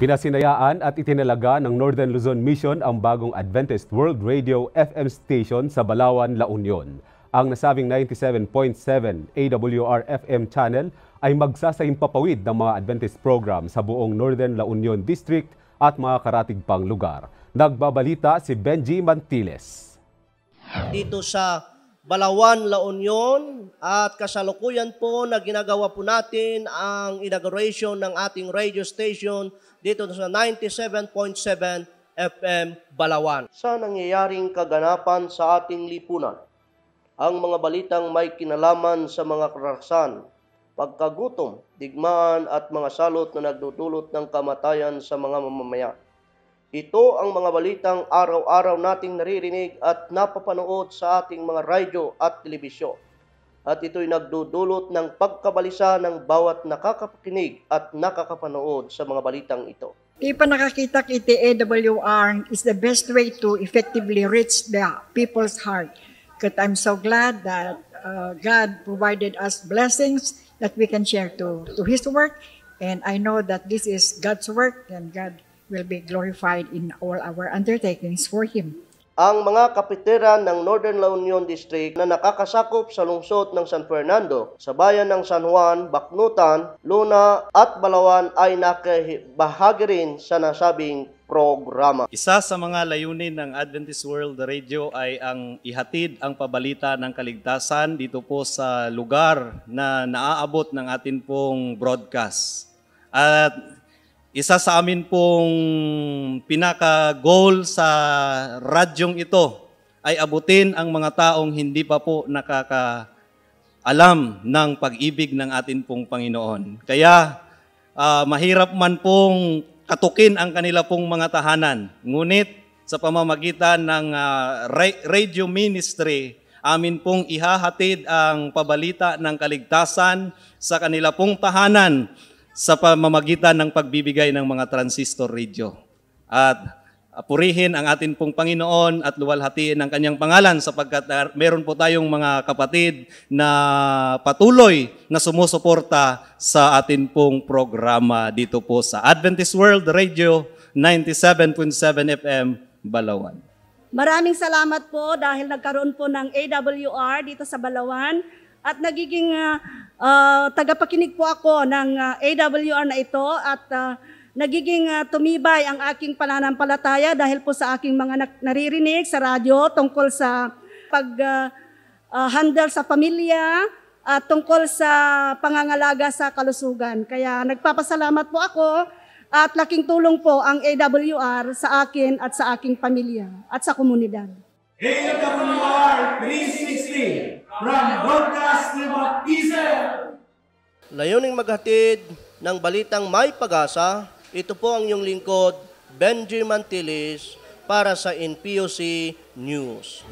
Pinasinayaan at itinalaga ng Northern Luzon Mission ang bagong Adventist World Radio FM station sa Balawan, La Union. Ang nasabing 97.7 AWR FM channel ay magsasahimpapawid ng mga Adventist program sa buong Northern La Union District at mga karatig pang lugar. Nagbabalita si Benji Mantiles. dito sa Balawan, La Union at kasalukuyan po na ginagawa po natin ang inauguration ng ating radio station dito sa 97.7 FM Balawan. Sa nangyayaring kaganapan sa ating lipunan, ang mga balitang may kinalaman sa mga karasan, pagkagutom, digmaan at mga salot na nagdudulot ng kamatayan sa mga mamamayan. Ito ang mga balitang araw-araw nating naririnig at napapanood sa ating mga radyo at telebisyon. At ito'y nagdudulot ng pagkabalisa ng bawat nakakapakinig at nakakapanood sa mga balitang ito. Di pa nakakita kiti AWR is the best way to effectively reach the people's heart. Because I'm so glad that uh, God provided us blessings that we can share to, to His work. And I know that this is God's work and God will be glorified in all our undertakings for Him. Ang mga kapiteran ng Northern La Union District na nakakasakop sa lungsod ng San Fernando, sa bayan ng San Juan, Baknutan, Luna at Balawan ay nakahahagi rin sa nasabing programa. Isa sa mga layunin ng Adventist World Radio ay ang ihatid ang pabalita ng kaligtasan dito po sa lugar na naaabot ng atin pong broadcast. At isa sa amin pong pinaka-goal sa radyong ito ay abutin ang mga taong hindi pa po nakakaalam ng pag-ibig ng atin pong Panginoon. Kaya ah, mahirap man pong katukin ang kanila pong mga tahanan. Ngunit sa pamamagitan ng ra- radio ministry, amin pong ihahatid ang pabalita ng kaligtasan sa kanila pong tahanan sa pamamagitan ng pagbibigay ng mga transistor radio. At uh, purihin ang atin pong Panginoon at luwalhatiin ang kanyang pangalan sapagkat uh, meron po tayong mga kapatid na patuloy na sumusuporta sa atin pong programa dito po sa Adventist World Radio 97.7 FM Balawan. Maraming salamat po dahil nagkaroon po ng AWR dito sa Balawan at nagiging ah, ah, tagapakinig po ako ng ah, AWR na ito at ah, nagiging ah, tumibay ang aking pananampalataya dahil po sa aking mga nak- naririnig sa radyo tungkol sa pag ah, ah, handle sa pamilya at tungkol sa pangangalaga sa kalusugan. Kaya nagpapasalamat po ako at laking tulong po ang AWR sa akin at sa aking pamilya at sa komunidad. AWR 360 from Broadcast. Layuning maghatid ng balitang may pag-asa, ito po ang iyong lingkod, Benji Mantilis, para sa NPOC News.